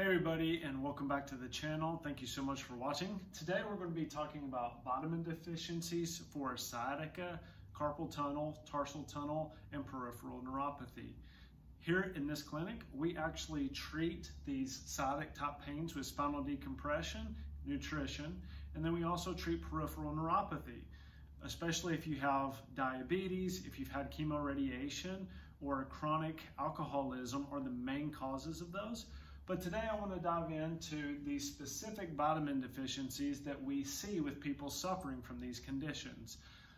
Hey everybody and welcome back to the channel. Thank you so much for watching. Today we're going to be talking about vitamin deficiencies for sciatica, carpal tunnel, tarsal tunnel, and peripheral neuropathy. Here in this clinic, we actually treat these sciatic top pains with spinal decompression, nutrition, and then we also treat peripheral neuropathy, especially if you have diabetes, if you've had chemoradiation, or chronic alcoholism are the main causes of those. But today I want to dive into the specific vitamin deficiencies that we see with people suffering from these conditions.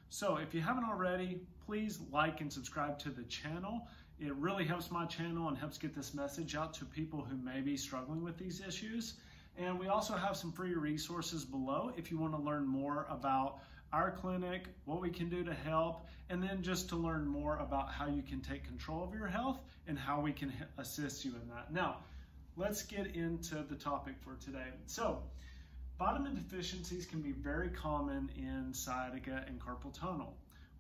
So if you haven't already, please like and subscribe to the channel. It really helps my channel and helps get this message out to people who may be struggling with these issues. And we also have some free resources below if you want to learn more about our clinic, what we can do to help, and then just to learn more about how you can take control of your health and how we can assist you in that. Now, let's get into the topic for today. So, vitamin deficiencies can be very common in sciatica and carpal tunnel.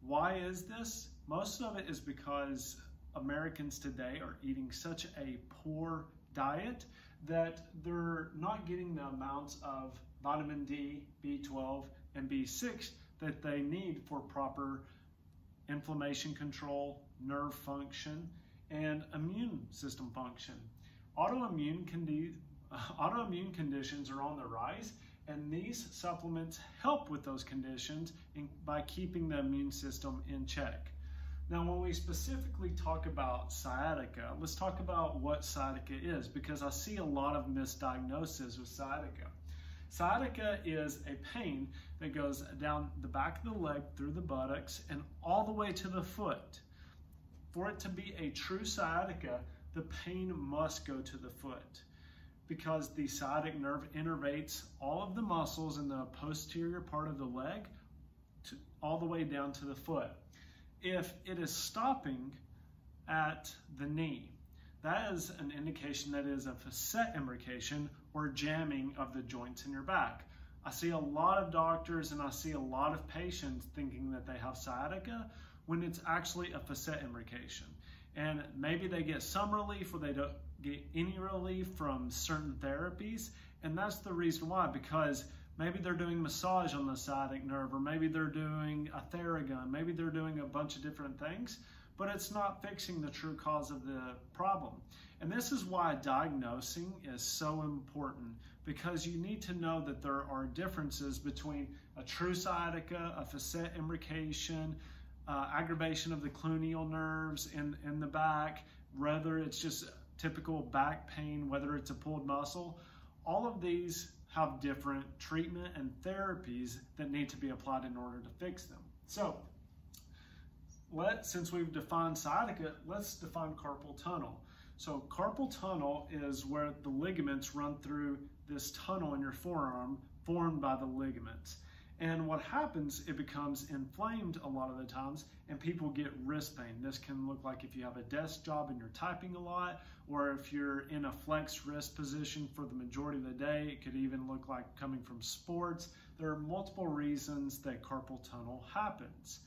Why is this? Most of it is because Americans today are eating such a poor diet that they're not getting the amounts of vitamin D, B12, and B6 that they need for proper inflammation control, nerve function, and immune system function. Autoimmune, condi autoimmune conditions are on the rise, and these supplements help with those conditions in, by keeping the immune system in check. Now, when we specifically talk about sciatica, let's talk about what sciatica is because I see a lot of misdiagnosis with sciatica. Sciatica is a pain that goes down the back of the leg through the buttocks and all the way to the foot. For it to be a true sciatica, the pain must go to the foot because the sciatic nerve innervates all of the muscles in the posterior part of the leg to, all the way down to the foot. If it is stopping at the knee, that is an indication that is a facet imbrication or jamming of the joints in your back. I see a lot of doctors and I see a lot of patients thinking that they have sciatica when it's actually a facet imbrication and maybe they get some relief or they don't get any relief from certain therapies. And that's the reason why, because maybe they're doing massage on the sciatic nerve, or maybe they're doing a Theragun, maybe they're doing a bunch of different things, but it's not fixing the true cause of the problem. And this is why diagnosing is so important because you need to know that there are differences between a true sciatica, a facet imbrication, uh, aggravation of the cluneal nerves in, in the back, whether it's just typical back pain, whether it's a pulled muscle, all of these have different treatment and therapies that need to be applied in order to fix them. So, let since we've defined sciatica, let's define carpal tunnel. So carpal tunnel is where the ligaments run through this tunnel in your forearm formed by the ligaments. And what happens, it becomes inflamed a lot of the times, and people get wrist pain. This can look like if you have a desk job and you're typing a lot, or if you're in a flex wrist position for the majority of the day. It could even look like coming from sports. There are multiple reasons that carpal tunnel happens.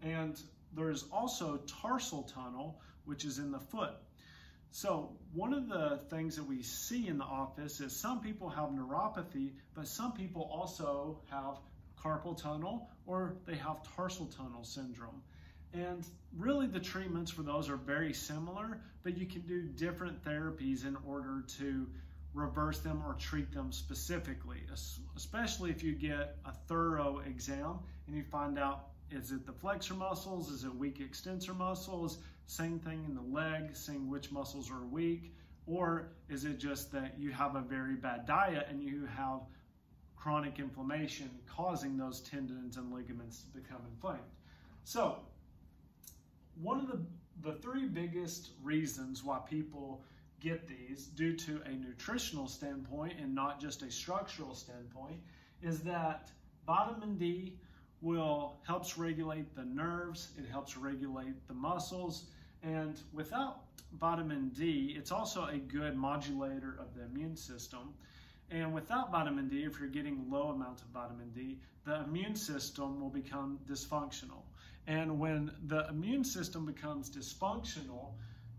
And there's also tarsal tunnel, which is in the foot. So one of the things that we see in the office is some people have neuropathy, but some people also have carpal tunnel or they have tarsal tunnel syndrome. And really the treatments for those are very similar, but you can do different therapies in order to reverse them or treat them specifically, especially if you get a thorough exam and you find out is it the flexor muscles, is it weak extensor muscles, same thing in the leg, seeing which muscles are weak, or is it just that you have a very bad diet and you have chronic inflammation causing those tendons and ligaments to become inflamed. So one of the, the three biggest reasons why people get these due to a nutritional standpoint and not just a structural standpoint is that vitamin D will helps regulate the nerves, it helps regulate the muscles, and without vitamin D, it's also a good modulator of the immune system. And without vitamin D, if you're getting low amounts of vitamin D, the immune system will become dysfunctional. And when the immune system becomes dysfunctional,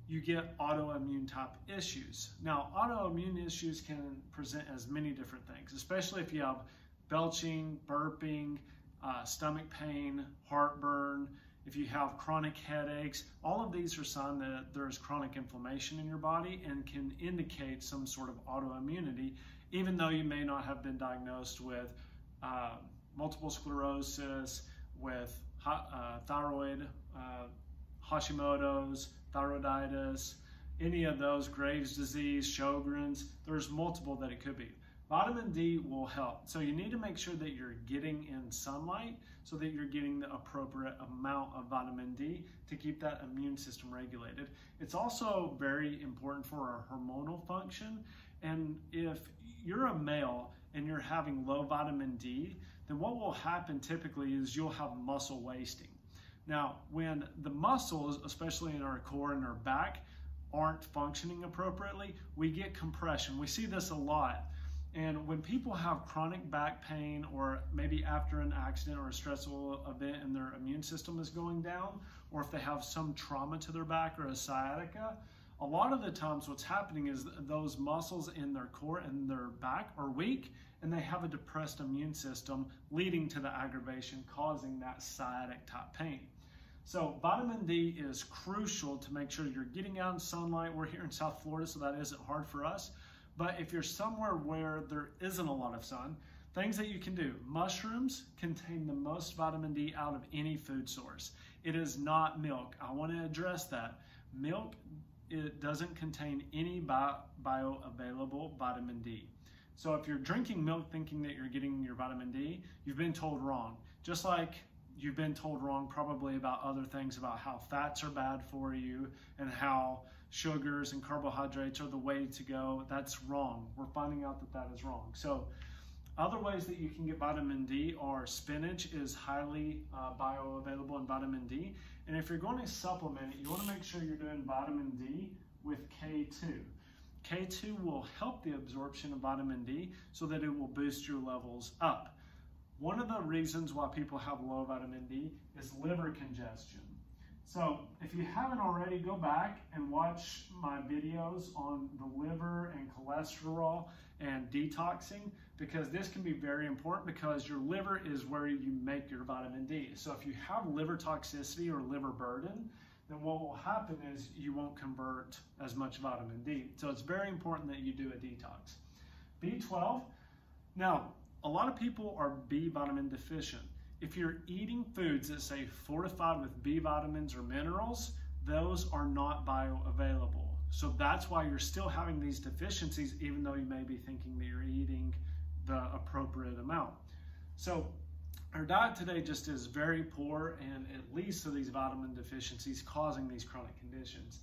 you get autoimmune type issues. Now, autoimmune issues can present as many different things, especially if you have belching, burping, uh, stomach pain, heartburn, if you have chronic headaches, all of these are signs that there's chronic inflammation in your body and can indicate some sort of autoimmunity, even though you may not have been diagnosed with uh, multiple sclerosis, with uh, thyroid, uh, Hashimoto's, thyroiditis, any of those, Graves' disease, Sjogren's, there's multiple that it could be. Vitamin D will help. So you need to make sure that you're getting in sunlight so that you're getting the appropriate amount of vitamin D to keep that immune system regulated. It's also very important for our hormonal function. And if you're a male and you're having low vitamin D, then what will happen typically is you'll have muscle wasting. Now, when the muscles, especially in our core and our back, aren't functioning appropriately, we get compression. We see this a lot and when people have chronic back pain, or maybe after an accident or a stressful event and their immune system is going down, or if they have some trauma to their back or a sciatica, a lot of the times what's happening is those muscles in their core and their back are weak and they have a depressed immune system leading to the aggravation causing that sciatic type pain. So vitamin D is crucial to make sure you're getting out in sunlight. We're here in South Florida, so that isn't hard for us. But if you're somewhere where there isn't a lot of sun, things that you can do. Mushrooms contain the most vitamin D out of any food source. It is not milk. I want to address that. Milk it doesn't contain any bio, bioavailable vitamin D. So if you're drinking milk thinking that you're getting your vitamin D, you've been told wrong. Just like you've been told wrong probably about other things about how fats are bad for you and how sugars and carbohydrates are the way to go. That's wrong. We're finding out that that is wrong. So other ways that you can get vitamin D are spinach is highly uh, bioavailable in vitamin D. And if you're going to supplement it, you want to make sure you're doing vitamin D with K2. K2 will help the absorption of vitamin D so that it will boost your levels up. One of the reasons why people have low vitamin D is liver congestion. So if you haven't already, go back and watch my videos on the liver and cholesterol and detoxing because this can be very important because your liver is where you make your vitamin D. So if you have liver toxicity or liver burden, then what will happen is you won't convert as much vitamin D. So it's very important that you do a detox. B12, now a lot of people are B vitamin deficient if you're eating foods that say fortified with B vitamins or minerals, those are not bioavailable. So that's why you're still having these deficiencies, even though you may be thinking that you're eating the appropriate amount. So our diet today just is very poor and it leads to these vitamin deficiencies causing these chronic conditions.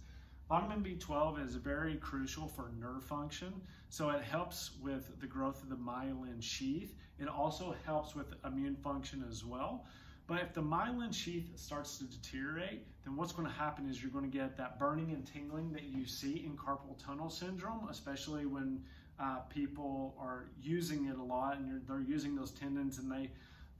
Vitamin B12 is very crucial for nerve function, so it helps with the growth of the myelin sheath. It also helps with immune function as well. But if the myelin sheath starts to deteriorate, then what's going to happen is you're going to get that burning and tingling that you see in carpal tunnel syndrome, especially when uh, people are using it a lot and they're using those tendons and they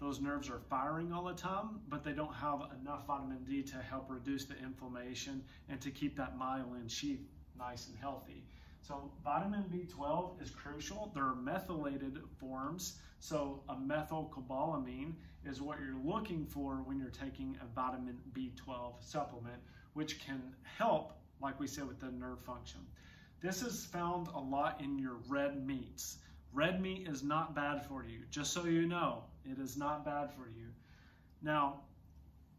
those nerves are firing all the time, but they don't have enough vitamin D to help reduce the inflammation and to keep that myelin sheath nice and healthy. So vitamin B12 is crucial. There are methylated forms. So a methylcobalamin is what you're looking for when you're taking a vitamin B12 supplement, which can help, like we said, with the nerve function. This is found a lot in your red meats. Red meat is not bad for you, just so you know. It is not bad for you. Now,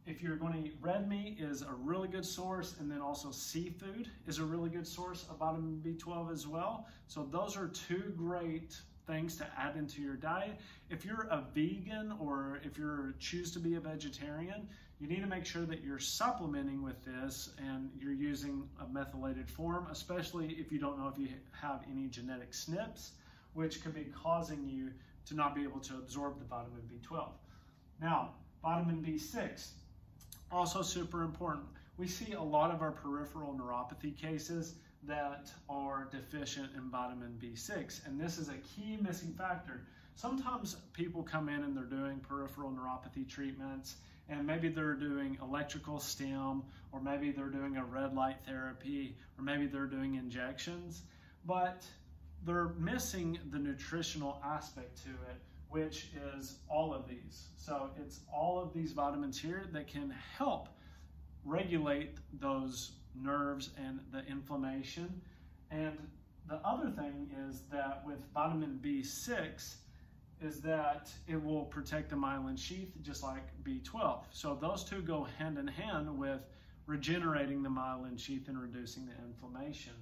if you're going to eat red meat is a really good source and then also seafood is a really good source of vitamin B12 as well. So those are two great things to add into your diet. If you're a vegan or if you choose to be a vegetarian, you need to make sure that you're supplementing with this and you're using a methylated form, especially if you don't know if you have any genetic SNPs, which could be causing you to not be able to absorb the vitamin B12. Now, vitamin B6, also super important. We see a lot of our peripheral neuropathy cases that are deficient in vitamin B6, and this is a key missing factor. Sometimes people come in and they're doing peripheral neuropathy treatments and maybe they're doing electrical stim, or maybe they're doing a red light therapy, or maybe they're doing injections, but they're missing the nutritional aspect to it, which is all of these. So it's all of these vitamins here that can help regulate those nerves and the inflammation. And the other thing is that with vitamin B6, is that it will protect the myelin sheath just like B12. So those two go hand in hand with regenerating the myelin sheath and reducing the inflammation.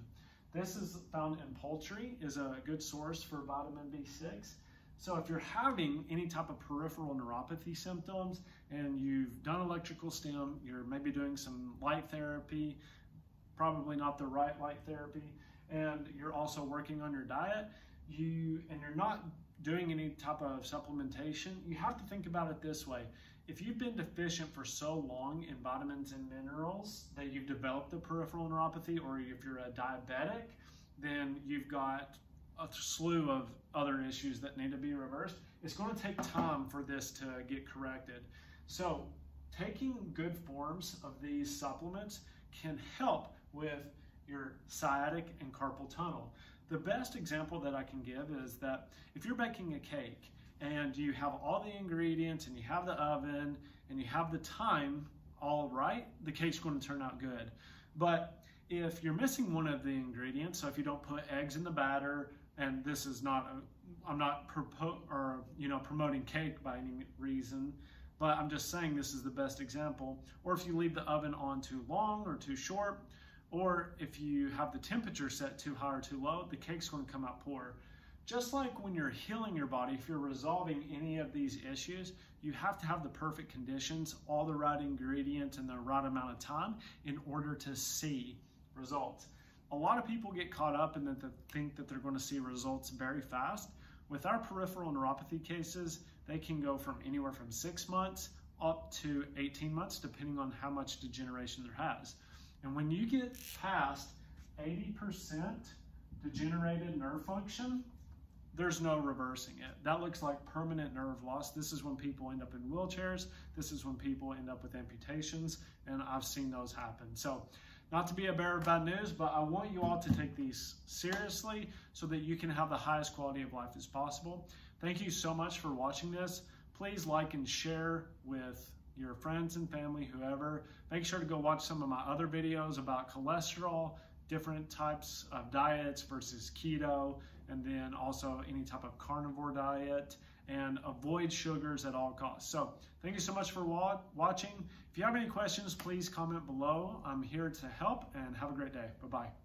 This is found in poultry, is a good source for vitamin B6. So if you're having any type of peripheral neuropathy symptoms and you've done electrical stim, you're maybe doing some light therapy, probably not the right light therapy, and you're also working on your diet, you and you're not doing any type of supplementation, you have to think about it this way. If you've been deficient for so long in vitamins and minerals that you've developed the peripheral neuropathy, or if you're a diabetic, then you've got a slew of other issues that need to be reversed. It's going to take time for this to get corrected. So, taking good forms of these supplements can help with your sciatic and carpal tunnel. The best example that I can give is that if you're baking a cake and you have all the ingredients and you have the oven and you have the time all right, the cake's going to turn out good. But if you're missing one of the ingredients, so if you don't put eggs in the batter, and this is not, i am not propo- or you know promoting cake by any reason, but I'm just saying this is the best example. Or if you leave the oven on too long or too short, or if you have the temperature set too high or too low, the cake's going to come out poor. Just like when you're healing your body, if you're resolving any of these issues, you have to have the perfect conditions, all the right ingredients, and the right amount of time in order to see results. A lot of people get caught up they think that they're going to see results very fast. With our peripheral neuropathy cases, they can go from anywhere from six months up to 18 months, depending on how much degeneration there has. And when you get past 80% degenerated nerve function, there's no reversing it. That looks like permanent nerve loss. This is when people end up in wheelchairs. This is when people end up with amputations, and I've seen those happen. So, not to be a bearer of bad news, but I want you all to take these seriously so that you can have the highest quality of life as possible. Thank you so much for watching this. Please like and share with your friends and family, whoever. Make sure to go watch some of my other videos about cholesterol, different types of diets versus keto, and then also any type of carnivore diet, and avoid sugars at all costs. So thank you so much for wa watching. If you have any questions, please comment below. I'm here to help, and have a great day. Bye-bye.